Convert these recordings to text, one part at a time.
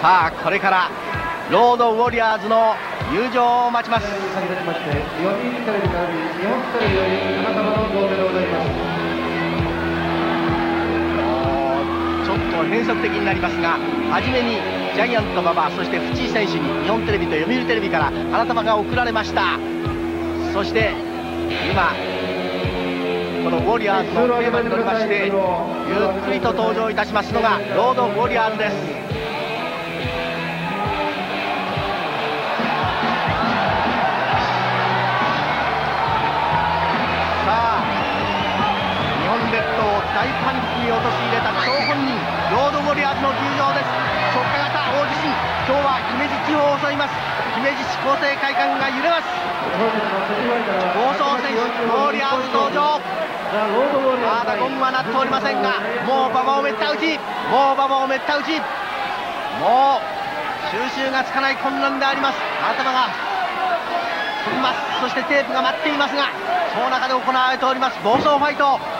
さあこれからロードウォリアーズの入場を待ちます。ちょっと変則的になりますが初めにジャイアント馬場そして藤井選手に日本テレビと読売テレビから花束が贈られました。そして今このウォリアーズのテーマに乗りましてゆっくりと登場いたしますのがロードウォリアーズです。大パニックに陥れた張本人ロードウォリアーズの登場です。直下型大地震今日は姫路地方を襲います。姫路市厚生会館が揺れます。暴走選手ウォリアーズ登場まだゴングは鳴っておりませんがもう馬場をめった打ち。もう馬場をめった打ちもう収集がつかない困難であります。頭が飛びますそしてテープが待っていますがその中で行われております暴走ファイト。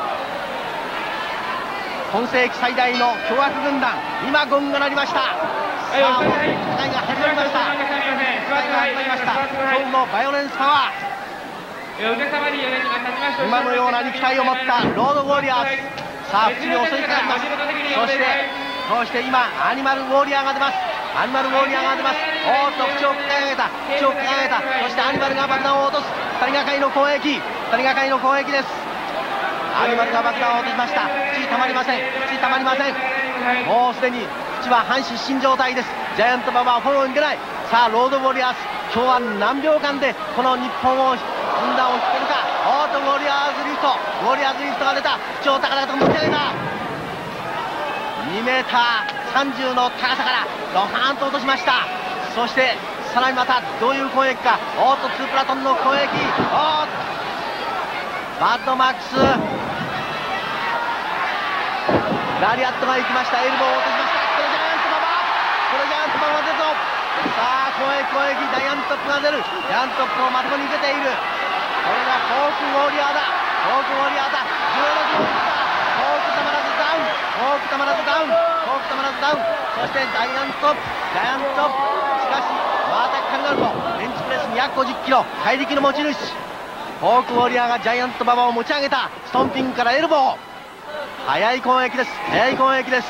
今世紀最大の凶悪軍団今ゴンが鳴りました。さあもう戦いが始まりました。戦いが始まりました。今日のバイオレンスパワー。今のような肉体を持ったロードウォリアーズ。さあ普通に襲いかかります。そしてそして今アニマルウォリアーが出ます。アニマルウォリアーが出ます。おーっと口を掲げた。口を掲げた。そしてアニマルが爆弾を落とす。2人がかりの攻撃2人がかりの攻撃ですアニマルが爆弾を落としました。口たまりません。口たまりません。もうすでに口は半失神状態です。ジャイアント馬場はフォローに出ない。さあロードウォリアーズ。今日は何秒間でこの日本を軍団を引けるか。おっとウォリアーズリフト。ウォリアーズリフトが出た。口を高々と持ち上げた2メーター30の高さからドハーンと落としました。そしてさらにまたどういう攻撃か。おっと2プラトンの攻撃。おっバッドマックス。ラリアットが行きました。エルボー。を落としましたこれジャイアント馬場これジャイアント馬場出るぞさあ攻撃攻撃ダイアントップが出るジャイアントップをまともに受けているこれがフォークウォリアーだフォークウォリアーだ16号フォークたまらずダウンフォークたまらずダウンフォークたまらずダウンそしてダイアントップダイアントップしかしマータッカンガルとベンチプレス250キロ怪力の持ち主フォークウォリアーがジャイアント馬場を持ち上げたストンピングからエルボー速い攻撃です。速い攻撃です。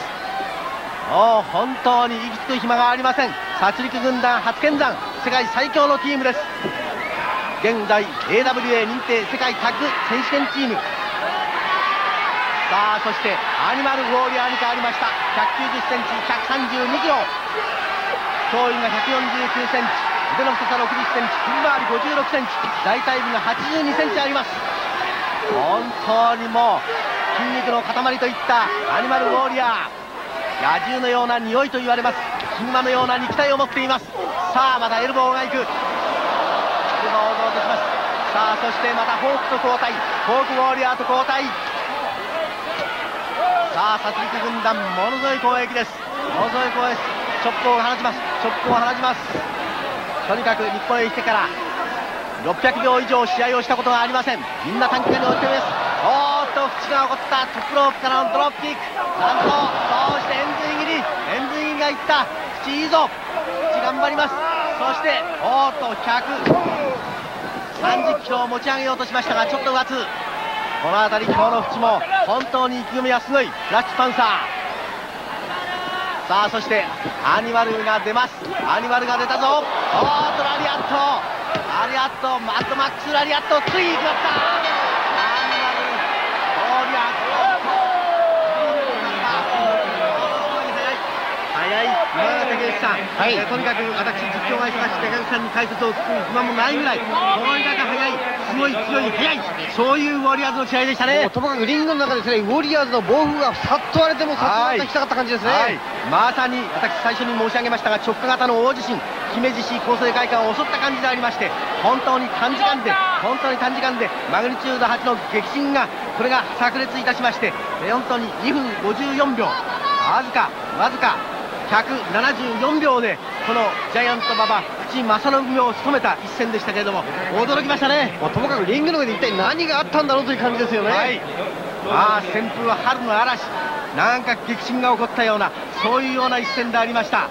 もう本当に息つく暇がありません。殺戮軍団初見山。世界最強のチームです。現在 AWA 認定世界タッグ選手権チーム。さあそしてアニマルウォーリアーに変わりました。1 9 0センチ1 3 2キロ。驚異が1 4 9センチ。腕の太さ6 0センチ首回り5 6センチ。大腿部が8 2センチあります。本当にもう筋肉の塊といったアニマルウォーリアー。野獣のような匂いと言われます。ヒグマのような肉体を持っています。さあまたエルボーがいく。エルボーを落とします。さあそしてまたホークと交代。フォークウォーリアーと交代。さあ殺戮軍団ものすごい攻撃です。ものすごい攻撃チョップを放ちます。チョップを放ちます。とにかく日本へ来てから600秒以上試合をしたことがありません。みんな短期間においてです。おーっと縁が起こったトップロープからのドロップキック。なんとそうしてエンズイ切りエンズイがいった。縁いいぞ縁頑張ります。そしておーっと130キロを持ち上げようとしましたがちょっと上つ。この辺り今日の縁も本当に意気込みはすごい。ラッチパンサー。さあそしてアニマルが出ます。アニマルが出たぞ。おーっとラリアット。ラリアットマッドマックスラリアットついに決まった。さん、はい、えー、とにかく私実況が忙しくて高木さんに解説を聞く暇もないぐらいこの間が早いすごい強い速いそういうウォリアーズの試合でしたね。ともかくリングの中ですねウォリアーズの暴風がさっと割れてもさっと行きたかった感じですね、はい、まさに私最初に申し上げましたが直下型の大地震姫路市構成会館を襲った感じでありまして本当に短時間で本当に短時間でマグニチュード8の激震がこれが炸裂いたしまして本当に2分54秒わずかわずか174秒でこのジャイアント馬場淵正信を務めた一戦でしたけれども驚きましたね、まあ、ともかくリングの上で一体何があったんだろうという感じですよね、はい、まあ旋風は春の嵐なんか激震が起こったようなそういうような一戦でありました